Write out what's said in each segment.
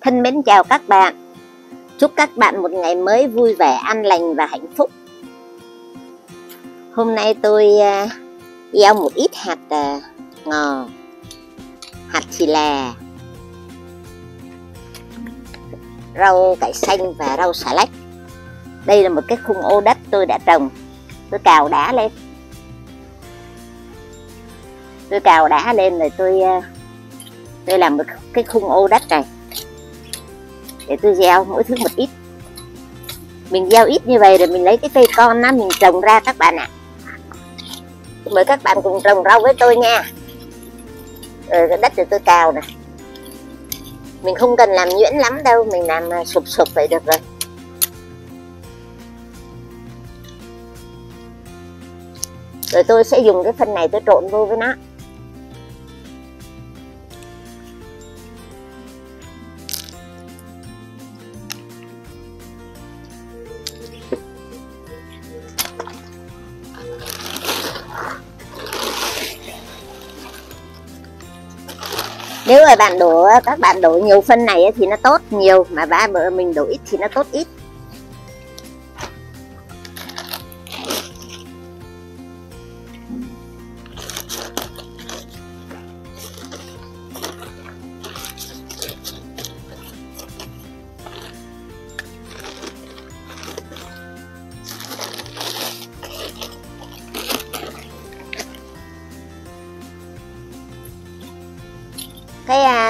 Thân mến chào các bạn. Chúc các bạn một ngày mới vui vẻ, an lành và hạnh phúc. Hôm nay tôi à, gieo một ít hạt à, ngò, hạt xì là, rau cải xanh và rau xà lách. Đây là một cái khung ô đất tôi đã trồng. Tôi cào đá lên. Tôi cào đá lên rồi tôi à, tôi làm một cái khung ô đất này để tôi gieo mỗi thứ một ít. Mình gieo ít như vậy rồi mình lấy cái cây con nó mình trồng ra các bạn ạ. À. mời các bạn cùng trồng rau với tôi nha. Rồi, cái đất thì tôi cào nè. Mình không cần làm nhuyễn lắm đâu, mình làm à, sụp sụp vậy được rồi. Rồi tôi sẽ dùng cái phân này tôi trộn vô với nó. Nếu mà bạn đổ, các bạn đổ nhiều phân này thì nó tốt nhiều, mà ba bữa mình đổ ít thì nó tốt ít.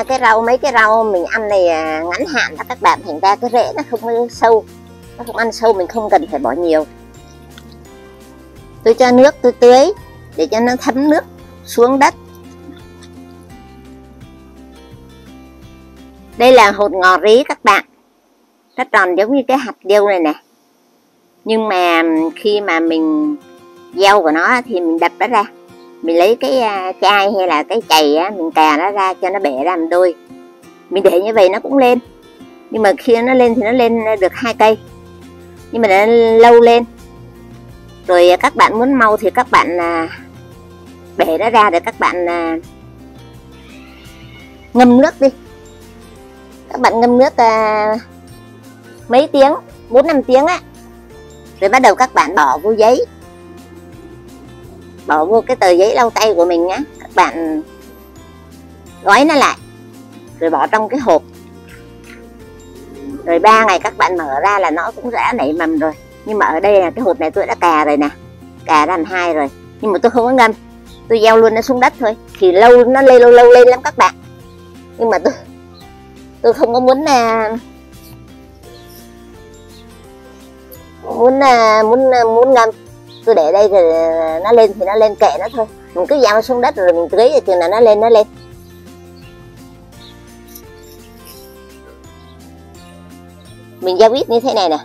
Cái rau, mấy cái rau mình ăn này à, ngắn hạn đó các bạn, thành ra cái rễ nó không sâu. Nó không ăn sâu, mình không cần phải bỏ nhiều. Tôi cho nước, tôi tưới, để cho nó thấm nước xuống đất. Đây là hột ngò rí các bạn. Nó tròn giống như cái hạt điêu này nè. Nhưng mà khi mà mình gieo của nó thì mình đập nó ra mình lấy cái à, chai hay là cái chày á mình cà nó ra cho nó bể ra làm đôi. Mình để như vậy nó cũng lên. Nhưng mà khi nó lên thì nó lên được hai cây. Nhưng mà nó lâu lên. Rồi các bạn muốn mau thì các bạn à, uh, bể nó ra để các bạn à, ngâm nước đi. Các bạn ngâm nước mấy tiếng bốn năm tiếng á. Rồi bắt đầu các bạn bỏ vô giấy bỏ vô cái tờ giấy lau tay của mình á, các bạn gói nó lại, rồi bỏ trong cái hộp. Rồi ba ngày các bạn mở ra là nó cũng đã nảy mầm rồi. Nhưng mà ở đây là cái hộp này tôi đã cà rồi nè, cà ra làm hai rồi. Nhưng mà tôi không có ngâm, tôi gieo luôn nó xuống đất thôi. Thì lâu, nó lên lâu lâu lên lắm các bạn. Nhưng mà tôi tôi không có muốn là muốn à, muốn à, muốn ngâm cứ để đây rồi ờ, nó lên thì nó lên kệ nó thôi. Mình cứ gieo xuống đất rồi mình tưới chừng nào nó lên nó lên. Mình gieo ít như thế này nè.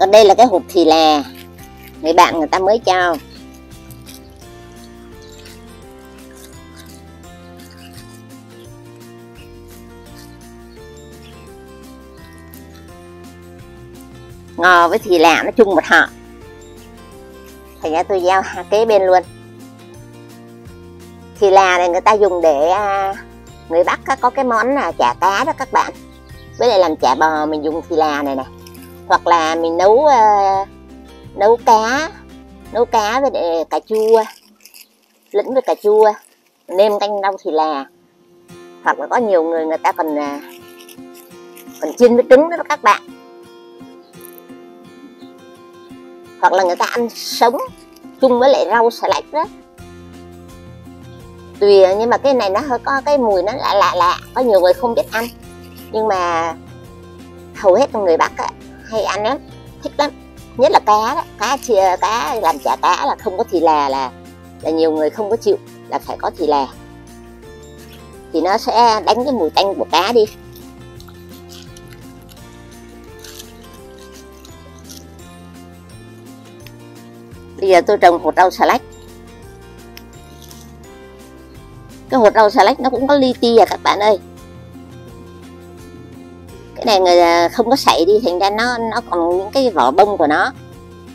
Còn đây là cái hộp thì là người bạn người ta mới cho. Ngò với thì lạ nó chung một họ thành ra tôi gieo kế bên luôn. Thì là này người ta dùng để à, người bắc có cái món là chả cá đó các bạn. Với lại làm chả bò mình dùng thì là này nè. Hoặc là mình nấu uh, nấu cá nấu cá với để cà chua lẫn với cà chua nêm canh rau thì là hoặc là có nhiều người người ta còn à, còn chiên với trứng đó các bạn. Hoặc là người ta ăn sống chung với lại rau xà lách đó. Tùy nhưng mà cái này nó hơi có cái mùi nó lạ lạ lạ. Có nhiều người không biết ăn. Nhưng mà hầu hết người bắc á, hay ăn lắm thích lắm. Nhất là cá đó. Cá chia cá làm chả cá là không có thì là là là nhiều người không có chịu là phải có thì là. Thì nó sẽ đánh cái mùi tanh của cá đi. Bây giờ tôi trồng hột rau xà lách. Cái hột rau xà lách nó cũng có li ti à các bạn ơi. Cái này người à, không có sậy đi, thành ra nó nó còn những cái vỏ bông của nó.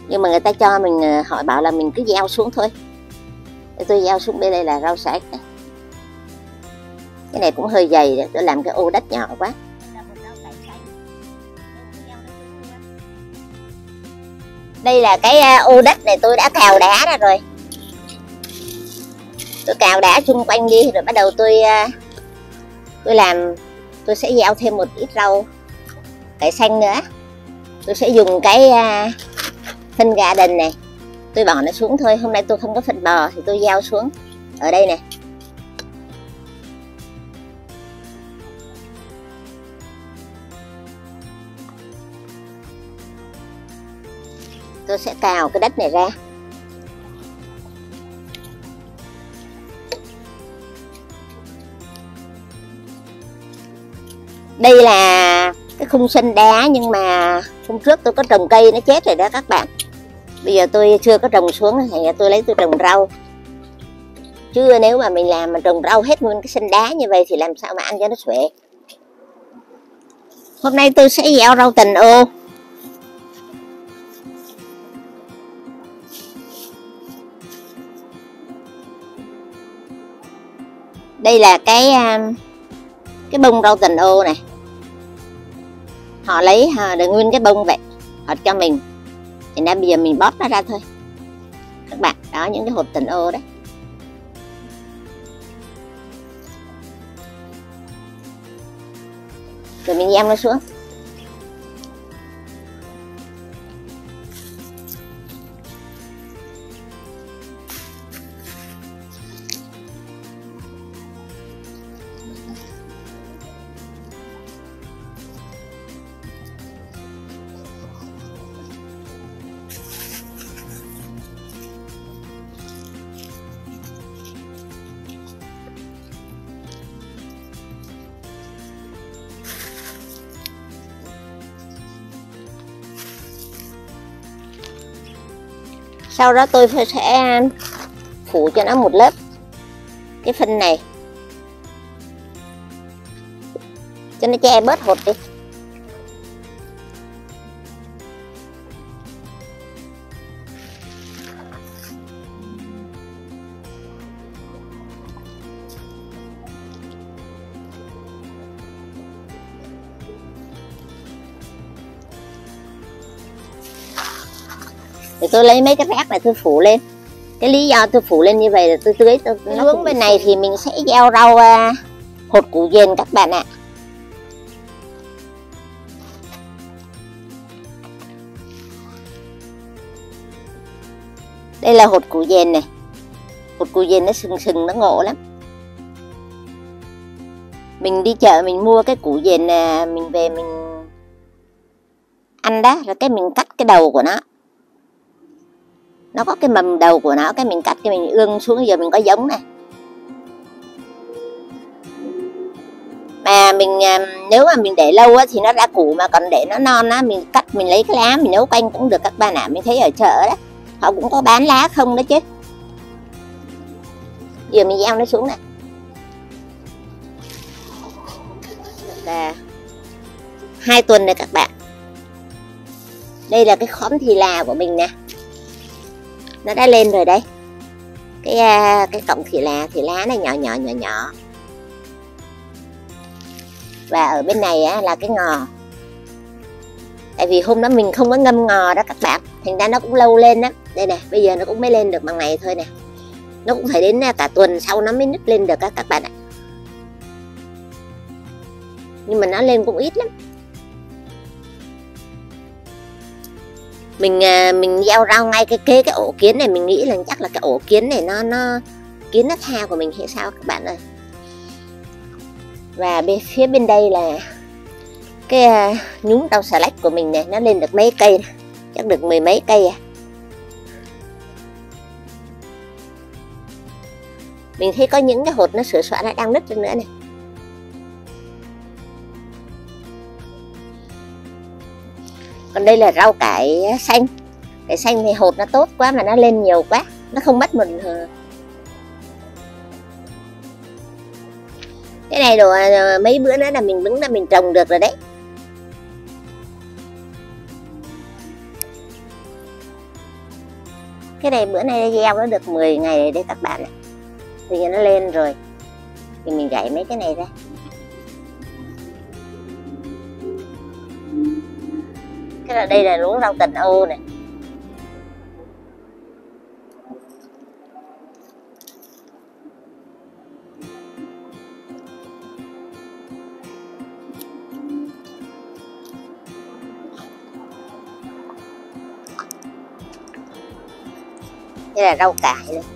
Nhưng mà người ta cho mình à, họ bảo là mình cứ gieo xuống thôi. Để tôi gieo xuống bên đây là rau sạch. Này. cái này cũng hơi dày, tôi làm cái ô đất nhỏ quá. Đây là cái à, ô đất này tôi đã cào đá ra rồi. Tôi cào đá xung quanh đi, rồi bắt đầu tôi à, tôi làm, tôi sẽ gieo thêm một ít rau, cải xanh nữa. Tôi sẽ dùng cái à, phân gà đình này. Tôi bỏ nó xuống thôi, hôm nay tôi không có phân bò thì tôi gieo xuống. Ở đây này. Tôi sẽ cào cái đất này ra. Đây là cái khung sân đá, nhưng mà hôm trước tôi có trồng cây nó chết rồi đó các bạn. Bây giờ tôi chưa có trồng xuống, thì tôi lấy tôi trồng rau. Chứ nếu mà mình làm mà trồng rau hết nguyên cái sân đá như vậy thì làm sao mà ăn cho nó xuệ hôm nay tôi sẽ gieo rau tình ô. Đây là cái à, cái bông rau tình ô này. Họ lấy à, họ để nguyên cái bông vậy, họ cho mình. Thì nên bây giờ mình bóp nó ra thôi. Các bạn, đó, những cái hộp tình ô đấy. Rồi mình giam nó xuống. Sau đó tôi sẽ um, phủ cho nó một lớp cái phân này. Cho nó che bớt hột đi. Thì tôi lấy mấy cái rác này tôi phủ lên. Cái lý do tôi phủ lên như vậy là tôi tưới tôi nó hướng bên này thì mình sẽ gieo rau uh, hột củ dền các bạn ạ. Đây là hột củ dền này. Hột củ dền nó sừng sừng nó ngộ lắm. Mình đi chợ mình mua cái củ dền à, mình về mình ăn đó rồi cái mình cắt cái đầu của nó nó có cái mầm đầu của nó cái mình cắt cái mình ương xuống giờ mình có giống này. Mà mình à, nếu mà mình để lâu á, thì nó ra củ mà còn để nó non á mình cắt mình lấy cái lá mình nấu canh cũng được các bạn ạ à. mình thấy ở chợ đó. Họ cũng có bán lá không đó chứ. Giờ mình gieo nó xuống này là hai tuần rồi các bạn. Đây là cái khóm thì là của mình nè nó đã lên rồi đây cái à, cái cọng thì lá thì lá này nhỏ nhỏ nhỏ nhỏ. Và ở bên này á, là cái ngò. Tại vì hôm đó mình không có ngâm ngò đó các bạn. Thành ra nó cũng lâu lên đó đây nè bây giờ nó cũng mới lên được bằng này thôi nè. Nó cũng phải đến à, cả tuần sau nó mới nứt lên được các các bạn ạ. Nhưng mà nó lên cũng ít lắm. Mình à, mình gieo rau ngay cái kế cái ổ kiến này mình nghĩ là chắc là cái ổ kiến này nó nó kiến nó tha của mình hay sao các bạn ơi và bên phía bên đây là cái uh, nhúng rau xà lách của mình này nó lên được mấy cây này. chắc được mười mấy cây à mình thấy có những cái hột nó sửa soạn nó đang nứt lên nữa này còn đây là rau cải xanh. Cải xanh thì hột nó tốt quá mà nó lên nhiều quá. Nó không bắt mình ờ. cái này đồ ờ, mấy bữa nữa là mình đứng là mình trồng được rồi đấy. Cái này bữa nay gieo nó được 10 ngày đấy các bạn ạ. Bây giờ nó lên rồi. Thì mình gãy mấy cái này ra. Thế là đây là luống rau tình ô này. Đây là rau cải này.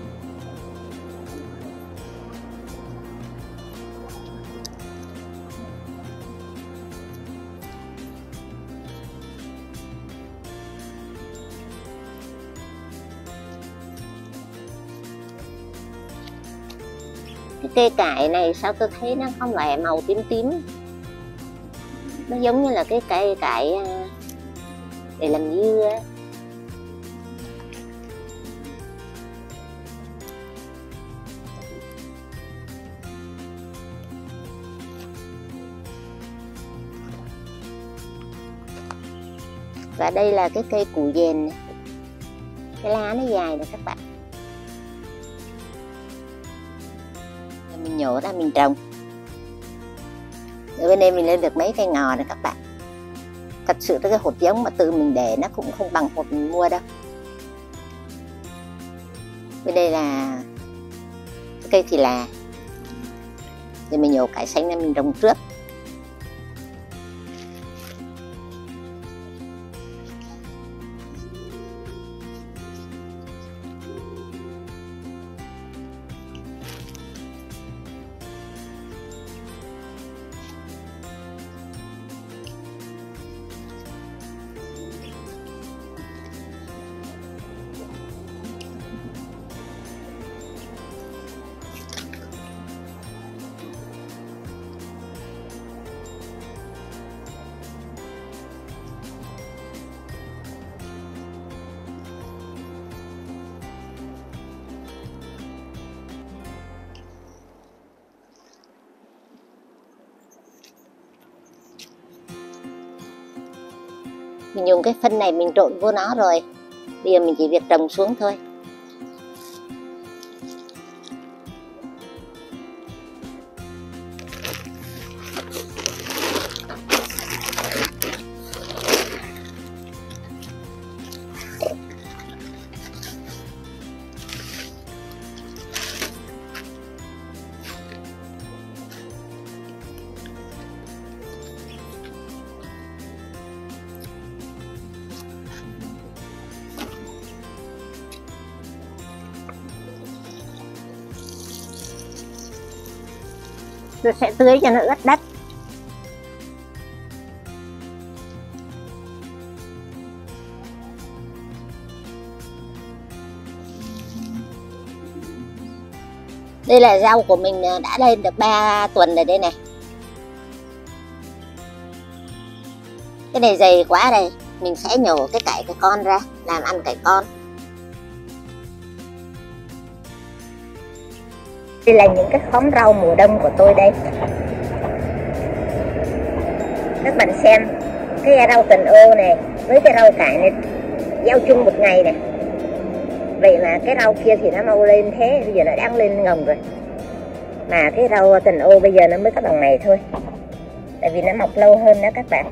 Cây cải này, sao tôi thấy nó không phải màu tím tím? Nó giống như là cái cây cải ờ, để làm dưa và đây là cái cây củ dền. Này cái lá nó dài này các bạn. Nhổ ra mình trồng ở bên đây mình lên được mấy cây ngò này các bạn. Thật sự cái hột giống mà tự mình để nó cũng không bằng hột mình mua đâu. Bên đây là cây thì là. Thì mình nhổ cải xanh ra mình trồng trước. Mình dùng cái phân này mình trộn vô nó rồi. Bây giờ mình chỉ việc trồng xuống thôi. Tôi sẽ tưới cho nó ướt đất. Đây là rau của mình à, đã lên được 3 tuần rồi đây này. Cái này dày quá đây. Mình sẽ nhổ cái cải cái con ra, làm ăn cải con. Đây là những cái khóm rau mùa đông của tôi đây. Các bạn xem, cái rau cần ô này với cái rau cải này, gieo chung một ngày này. Vậy mà cái rau kia thì nó mau lên thế, bây giờ nó đang lên ngồng rồi. Mà cái rau cần ô bây giờ nó mới có bằng này thôi. Tại vì nó mọc lâu hơn đó các bạn.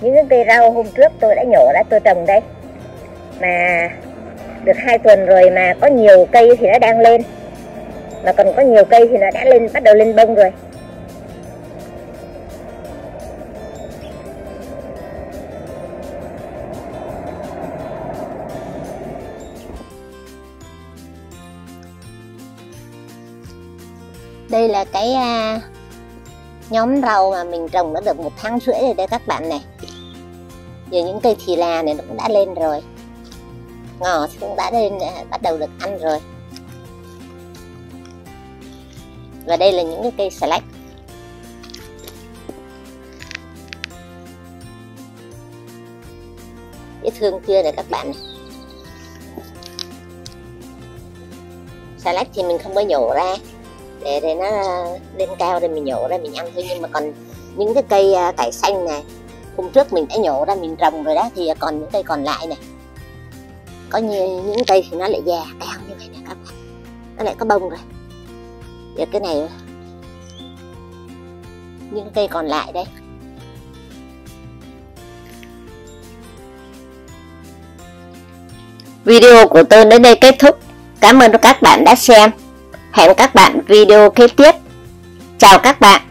Những cái cây rau hôm trước tôi đã nhổ đã tôi trồng đây. Mà được hai tuần rồi mà có nhiều cây thì nó đang lên. Mà còn có nhiều cây thì nó đã lên bắt đầu lên bông rồi. Đây là cái à, nhóm rau mà mình trồng nó được một tháng rưỡi rồi đây các bạn này giờ những cây thì là này nó cũng đã lên rồi. Ngò thì cũng đã lên bắt đầu được ăn rồi. Và đây là những cái cây xà lách. Dễ thương chưa này các bạn xà lách thì mình không có nhổ ra. Để để nó lên cao rồi mình nhổ ra mình ăn thôi. Nhưng mà còn những cái cây à, cải xanh này hôm trước mình đã nhổ ra mình trồng rồi đó, thì còn những cây còn lại này có như những cây thì nó lại già cao như vậy nè các bạn. Nó lại có bông rồi. Giờ cái này, những cây còn lại đây. Video của tôi đến đây kết thúc. Cảm ơn các bạn đã xem. Hẹn các bạn video kế tiếp. Chào các bạn.